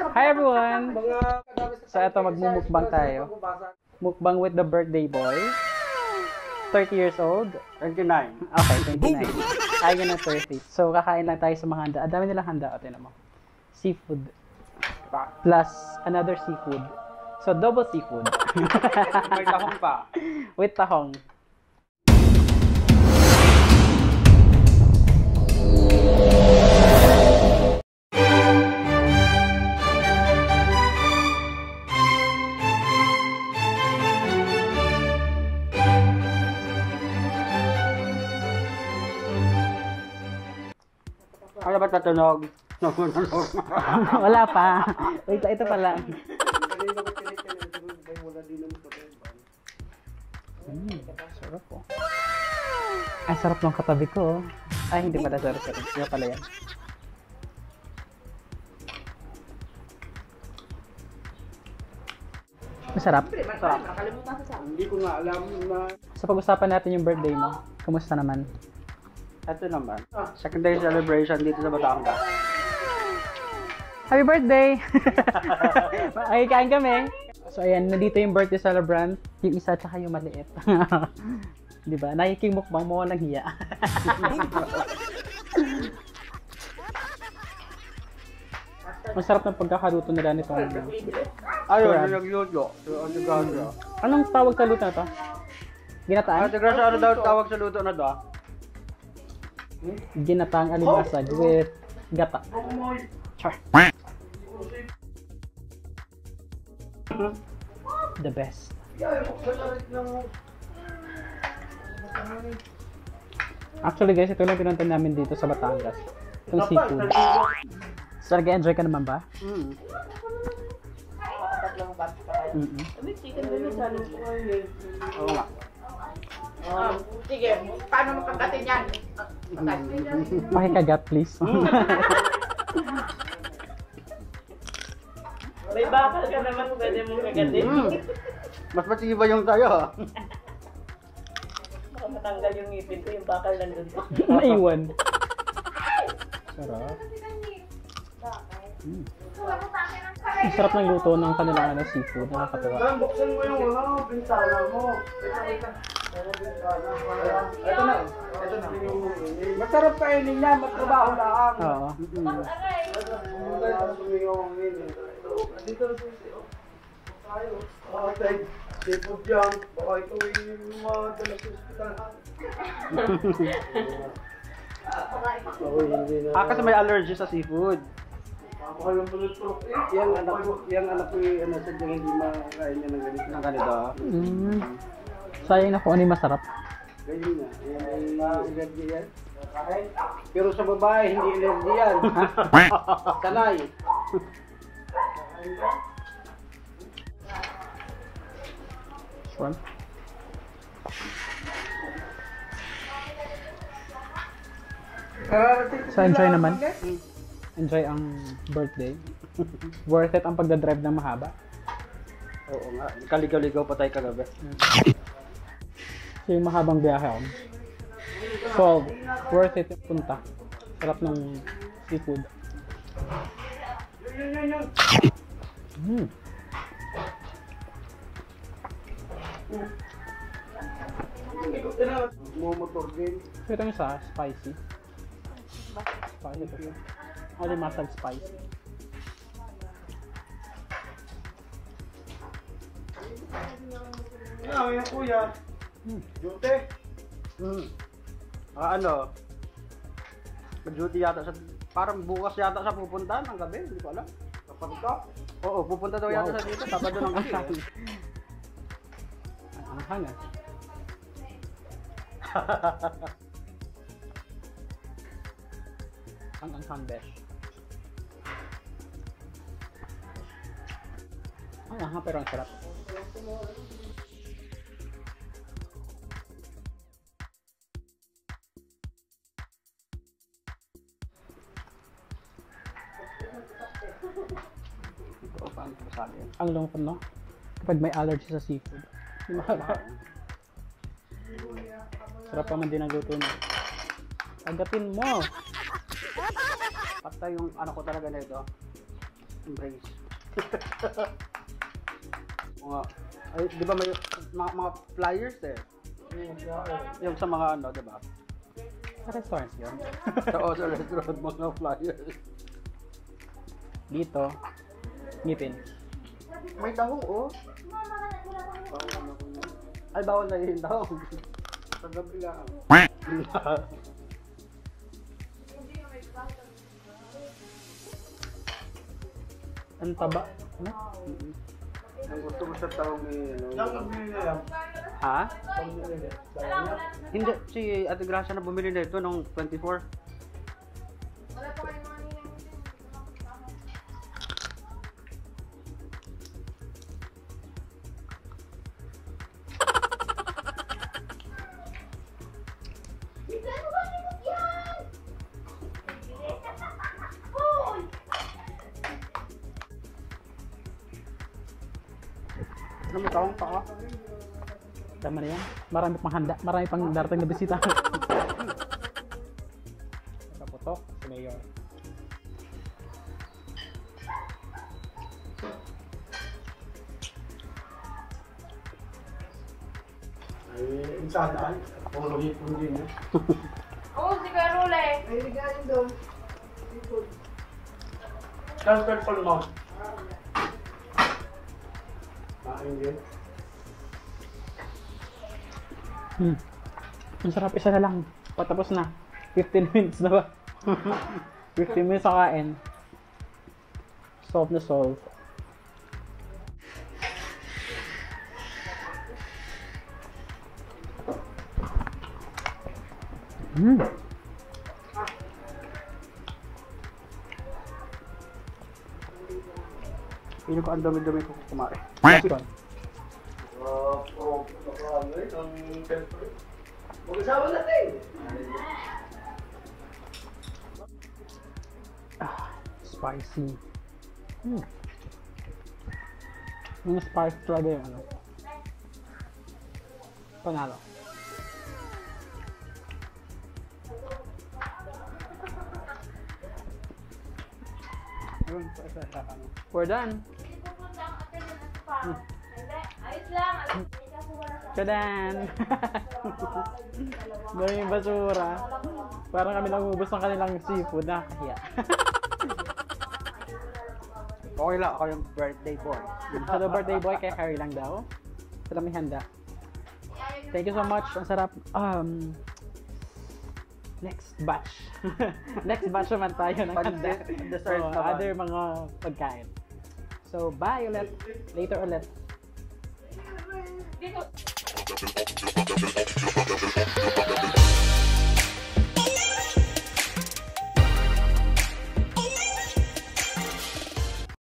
Hi everyone! So ito, magmumukbang tayo. Mukbang with the birthday boy. 30 years old. 29. Okay, 29. Ay, na 30. So, kakain lang tayo sa mga handa. Ang dami nilang handa. O, tinan mo. Seafood. Plus, another seafood. So, double seafood. May tahong pa. with tahong. Ano ba tatunog? Wala pa. Wait, ito pala. Mm, sarap po. Ay, sarap ng katabi ko. Ay, hindi pala sarap. Sarap. Hindi pala yan. Masarap. Hindi ko nga alam na... Sa pag-usapan natin yung birthday mo, kamusta naman? Ito naman. Secondary celebration dito sa Batangas. Happy birthday! Ay, kain kami. So, ayan, nandito yung birthday celebrant. Yung isa tsaka yung maliit. Di ba? Nakikimukbang mo walang hiya. Masarap ng pagkakaluto nila nito. Ayun, Crab. yung nagluto. Anong tawag sa luto na to? Ginataan? Ate Gracia, ano daw tawag sa luto na to? Ginataang alimasag with gata. Char. The best. Actually guys, ito lang pinunta namin dito sa Batangas. Itong seafood. So, nag-enjoy ka naman ba? Hmm. Mm-mm. Oo nga. Ah, sige, paano makagatin yan? Pakikagat please. May bakal ka naman, pwede mong kagatin. Hmm. Mas matibay yung tayo. Baka matanggal yung ngipin ko, yung bakal nandun. Naiwan. Sarap. Mm. Ang sarap ng luto ng kanilang ano, seafood. Nakakatuwa. buksan mo yung ano, bintana mo. Ito na. Ito na. Masarap kainin niya, magtrabaho lang. Oo. Dito na susi. Okay. Seafood yan. Baka ito yung mga dala sa hospital. Ah, kasi may allergy sa seafood. Yang anak ko, yang anak ko yung ano sa hindi makain niya ng ganito. Ng ganito. Mm. Sayang na kung ano yung masarap. Ganyan na. Yan ay allergy yan. Pero sa babae, hindi allergy yan. Sanay. Shrimp. So enjoy naman. Enjoy ang birthday. Worth it ang pagdadrive ng mahaba. Oo nga. Kaligaw-ligaw pa tayo kagabi. Yung mahabang biyahe ako. So, worth it yung punta. Sarap ng seafood. Mm. Ito yung isa, spicy. Spicy. Only masag spicy. Ano yung kuya? Hmm. Duty? Hmm. Ah, ano? Mag-duty yata sa... Parang bukas yata sa pupuntahan ng gabi. Hindi ko alam. Kapag ka? Oo, pupunta daw yata Wow. sa dito. Sabado ng gabi. eh. Ang ang hanga. ang ang hang besh. Ang ang pero ang sarap. Oo, paano ko sabi? Ang lungkot no? Kapag may allergy sa seafood. Sarap pa man din ang luto niya. Agatin mo! Patay yung ano ko talaga nito. Embrace. mga, ay, di ba may mga, mga flyers eh? Yung sa mga ano, di ba? Sa restaurant yun. Sa o, sa restaurant, mga flyers. Dito, ngipin. May tahong, oh. Ay, bawal na yun tahong. Sa gabi lang. Ang taba. Ano? Ang gusto ko sa tahong ni, ano, Ha? Hindi, si Ate Gracia na bumili na ito nung 24. Ano may tahong pa ka? Tama na yan. Marami pang handa. Marami pang darating na bisita. Nakaputok si Mayor. Ay, insada. Puro hipon din eh. Oo, si Karule. Transfer full mo. Kain din. Hmm. Ang sarap isa na lang. Patapos na. 15 minutes na ba? 15 minutes sa kain. Solve na solve. Hmm. Pili ko ang dami-dami ko. Next one. Ah, puro ano eh, ang transfer. Mag-asawa natin. Ah, spicy. Hmm. Yung spice talaga yung ano. Panalo. Ayun, sa isa sa ano. We're done. Ayos lang. Kadan! Daming basura. Parang kami nangubos ng kanilang seafood. Nakakahiya. Okay lang, ako yung birthday boy. Hello birthday boy, kay Harry lang daw. Sila may handa. Thank you so much. Ang sarap. Um, next batch. next batch naman tayo ng handa. Dessert So, other mga pagkain. So, bye ulit. Later ulit. Dito.